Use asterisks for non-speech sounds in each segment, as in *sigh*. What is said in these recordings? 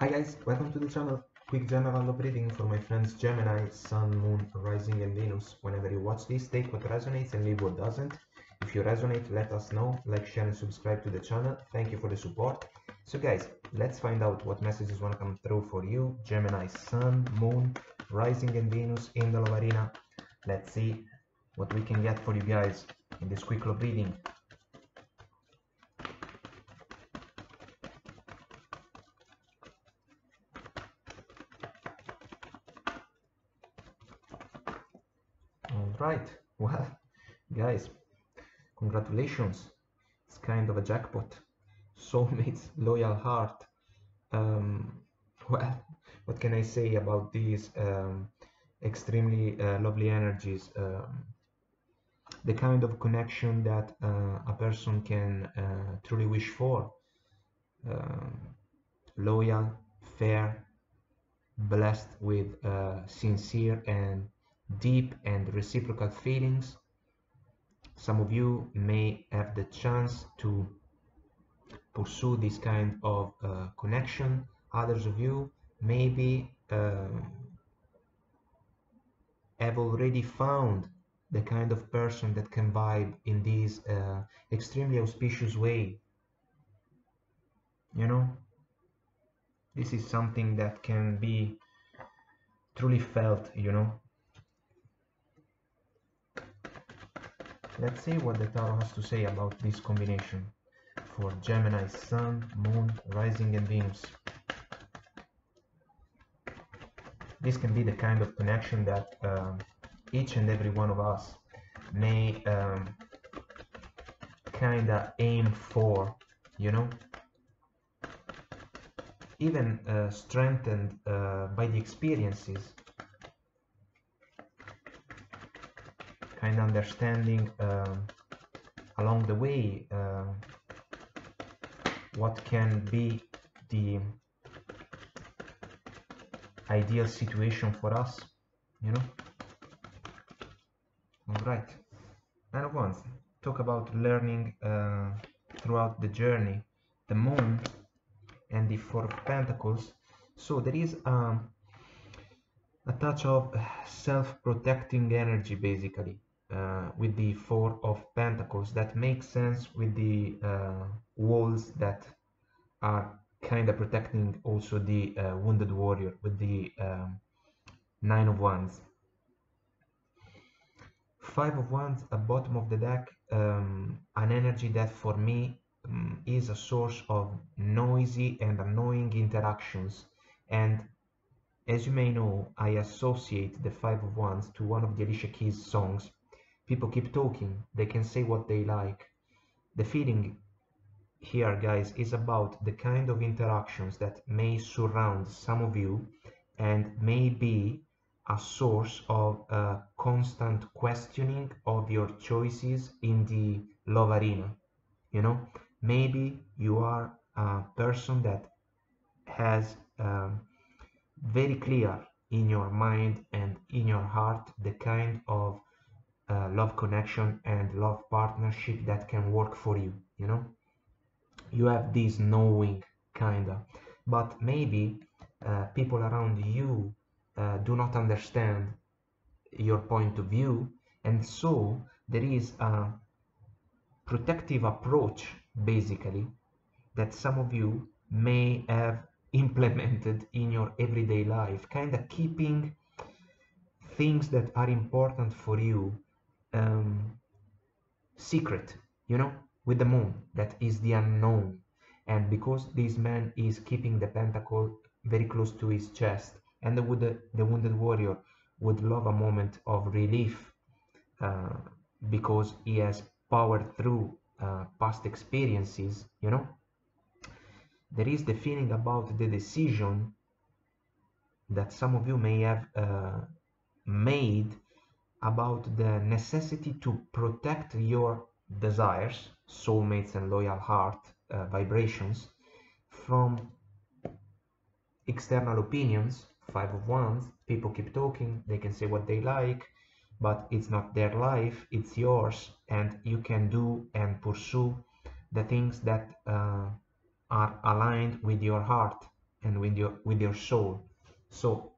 Hi guys, welcome to the channel. Quick general love reading for my friends Gemini, Sun, Moon, Rising and Venus. Whenever you watch this, take what resonates and leave what doesn't. If you resonate, let us know. Like, share and subscribe to the channel. Thank you for the support. So guys, let's find out what messages want to come through for you. Gemini, Sun, Moon, Rising and Venus in the love arena. Let's see what we can get for you guys in this quick love reading. All right, well, guys, congratulations. It's kind of a jackpot. Soulmates, *laughs* loyal heart. Um, well, what can I say about these um, extremely uh, lovely energies? Um, the kind of connection that uh, a person can uh, truly wish for. Um, loyal, fair, blessed with uh, sincere and deep and reciprocal feelings. Some of you may have the chance to pursue this kind of uh, connection. Others of you maybe uh, have already found the kind of person that can vibe in this uh, extremely auspicious way. You know, this is something that can be truly felt, you know. Let's see what the tarot has to say about this combination for Gemini, Sun, Moon, Rising and Venus. This can be the kind of connection that um, each and every one of us may um, kind of aim for, you know, even uh, strengthened uh, by the experiences kind of understanding uh, along the way uh, what can be the ideal situation for us you know? All right. And once talk about learning uh, throughout the journey the moon and the four of pentacles. So there is um, a touch of self-protecting energy basically uh, with the four of pentacles. That makes sense with the uh, walls that are kind of protecting also the uh, wounded warrior with the um, nine of wands. Five of wands at bottom of the deck um, an energy that for me um, is a source of noisy and annoying interactions. And as you may know I associate the five of wands to one of the Alicia Keys songs people keep talking. They can say what they like. The feeling here guys is about the kind of interactions that may surround some of you and may be a source of uh, constant questioning of your choices in the love arena. You know maybe you are a person that has um, very clear in your mind and in your heart the kind of uh, love connection and love partnership that can work for you you know? You have this knowing kinda. But maybe uh, people around you uh, do not understand your point of view and so there is a protective approach basically that some of you may have implemented in your everyday life kind of keeping things that are important for you um, secret you know with the moon that is the unknown. And because this man is keeping the pentacle very close to his chest and the, the wounded warrior would love a moment of relief uh, because he has powered through uh, past experiences you know. There is the feeling about the decision that some of you may have uh, made about the necessity to protect your desires, soulmates and loyal heart uh, vibrations from external opinions, five of wands, people keep talking, they can say what they like, but it's not their life, it's yours, and you can do and pursue the things that uh, are aligned with your heart, and with your with your soul. So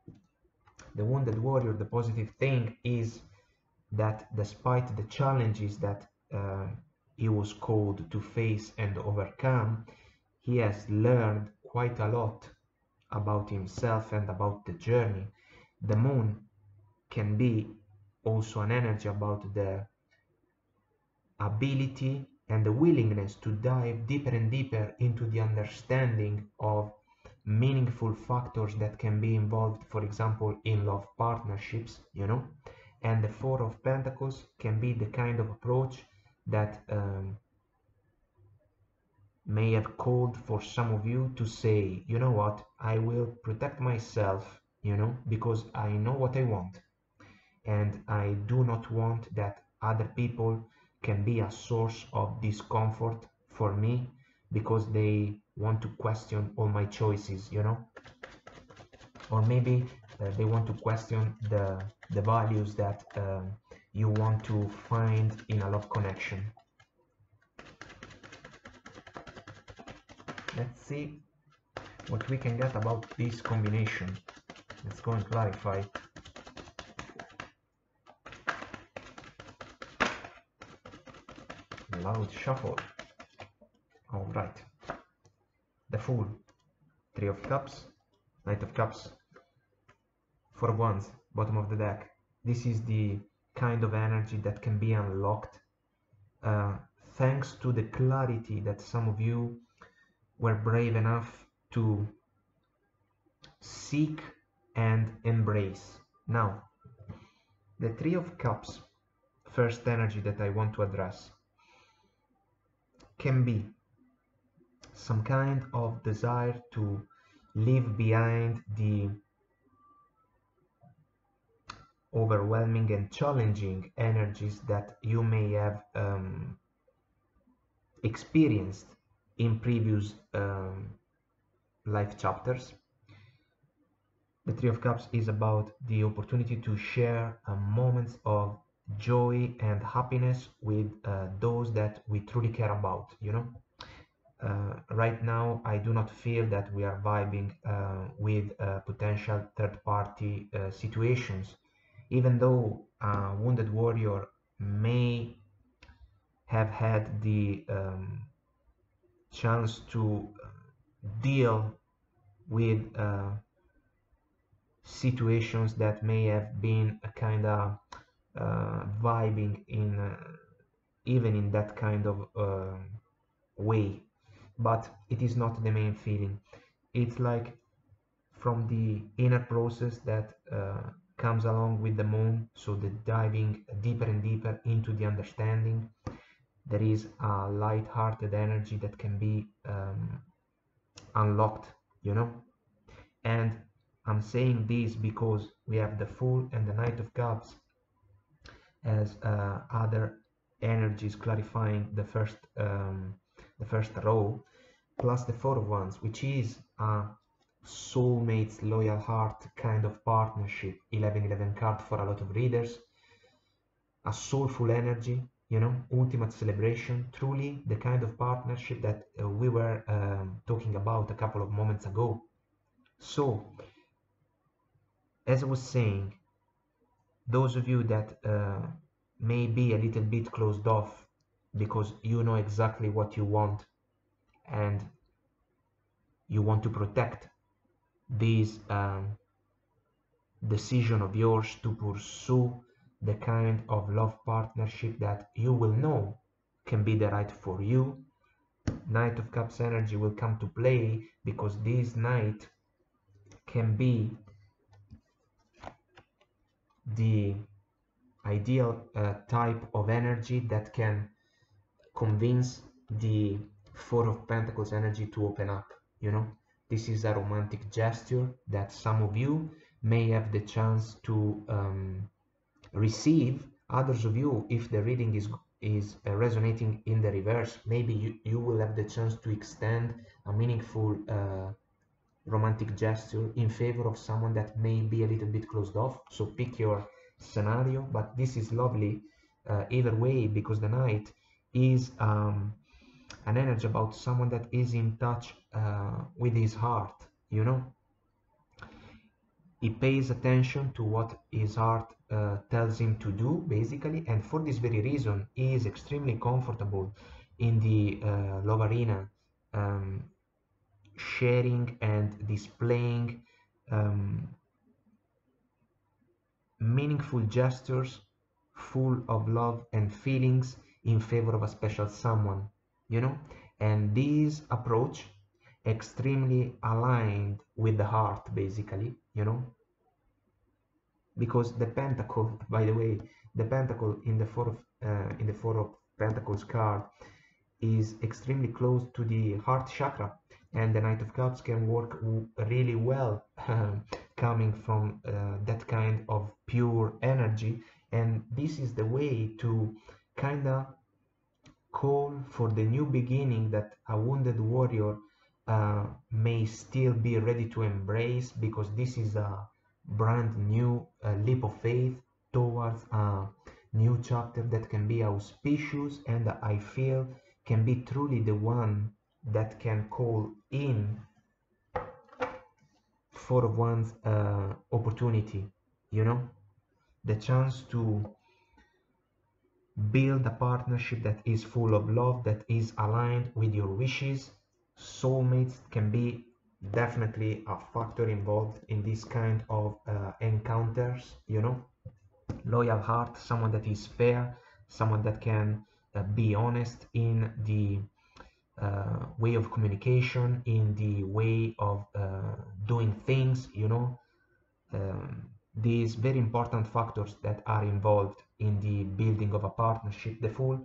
the wounded warrior the positive thing is that despite the challenges that uh, he was called to face and overcome he has learned quite a lot about himself and about the journey. The moon can be also an energy about the ability and the willingness to dive deeper and deeper into the understanding of meaningful factors that can be involved for example in love partnerships you know and the four of pentacles can be the kind of approach that um, may have called for some of you to say you know what? I will protect myself you know because i know what i want. And i do not want that other people can be a source of discomfort for me because they want to question all my choices you know? Or maybe they want to question the the values that um, you want to find in a love connection. Let's see what we can get about this combination. Let's go and clarify. Loud shuffle. All right. The fool three of cups. Knight of cups of wands bottom of the deck. This is the kind of energy that can be unlocked uh, thanks to the clarity that some of you were brave enough to seek and embrace. Now the three of cups first energy that i want to address can be some kind of desire to leave behind the overwhelming and challenging energies that you may have um, experienced in previous um, life chapters. The Three of Cups is about the opportunity to share uh, moments of joy and happiness with uh, those that we truly care about you know uh, right now I do not feel that we are vibing uh, with uh, potential third party uh, situations even though a wounded warrior may have had the um, chance to deal with uh, situations that may have been a kind of uh, vibing in uh, even in that kind of uh, way. But it is not the main feeling. It's like from the inner process that uh, comes along with the moon so the diving deeper and deeper into the understanding there is a light-hearted energy that can be um, unlocked you know? And i'm saying this because we have the fool and the knight of cups as uh, other energies clarifying the first um, the first row plus the four of wands which is a soulmates loyal heart kind of partnership 11 11 card for a lot of readers a soulful energy you know ultimate celebration truly the kind of partnership that uh, we were um, talking about a couple of moments ago. So as i was saying those of you that uh, may be a little bit closed off because you know exactly what you want and you want to protect this um, decision of yours to pursue the kind of love partnership that you will know can be the right for you. Knight of cups energy will come to play because this knight can be the ideal uh, type of energy that can convince the four of pentacles energy to open up you know this is a romantic gesture that some of you may have the chance to um, receive. Others of you if the reading is is uh, resonating in the reverse maybe you, you will have the chance to extend a meaningful uh, romantic gesture in favor of someone that may be a little bit closed off. So pick your scenario but this is lovely uh, either way because the knight is um, an energy about someone that is in touch uh, with his heart you know? He pays attention to what his heart uh, tells him to do basically and for this very reason he is extremely comfortable in the uh, love arena um, sharing and displaying um, meaningful gestures full of love and feelings in favor of a special someone you know? And this approach extremely aligned with the heart basically you know? Because the pentacle by the way the pentacle in the four of uh, in the four of pentacles card is extremely close to the heart chakra. And the knight of cups can work really well *laughs* coming from uh, that kind of pure energy. And this is the way to kind of call for the new beginning that a wounded warrior uh, may still be ready to embrace because this is a brand new uh, leap of faith towards a new chapter that can be auspicious and I feel can be truly the one that can call in for one's uh, opportunity you know? The chance to build a partnership that is full of love that is aligned with your wishes. Soulmates can be definitely a factor involved in this kind of uh, encounters you know. Loyal heart someone that is fair someone that can uh, be honest in the uh, way of communication in the way of uh, doing things you know. Um, these very important factors that are involved in the building of a partnership the fool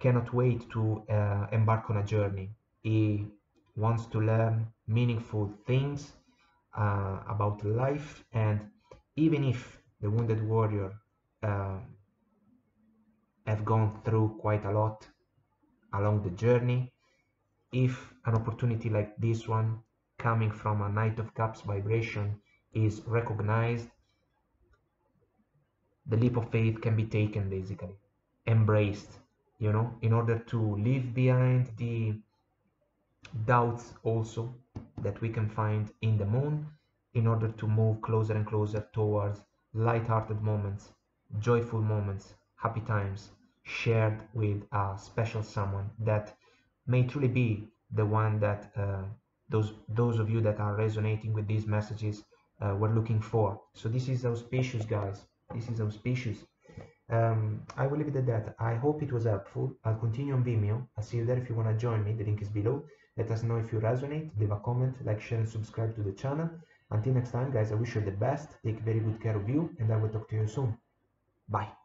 cannot wait to uh, embark on a journey. He wants to learn meaningful things uh, about life and even if the wounded warrior uh, have gone through quite a lot along the journey if an opportunity like this one coming from a knight of cups vibration is recognized the leap of faith can be taken basically. Embraced you know in order to leave behind the doubts also that we can find in the moon in order to move closer and closer towards light-hearted moments joyful moments happy times shared with a special someone that may truly be the one that uh, those those of you that are resonating with these messages uh, were looking for. So this is auspicious guys this is auspicious. Um, I will leave it at that. I hope it was helpful. I'll continue on Vimeo. I'll see you there if you want to join me. The link is below. Let us know if you resonate. Leave a comment like share and subscribe to the channel. Until next time guys I wish you the best. Take very good care of you and I will talk to you soon. Bye